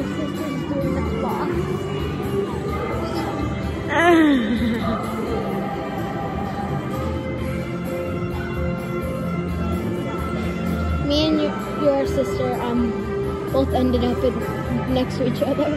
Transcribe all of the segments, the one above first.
Me and your, your sister um both ended up in, next to each other.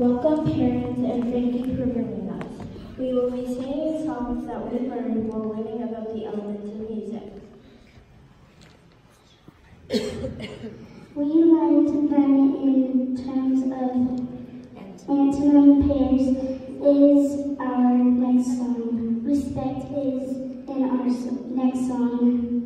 Welcome parents and thank you for bringing us. We will be singing songs that we learned while learning about the elements of music. We learned them in terms of antonym pairs is our next song. Respect is in our next song.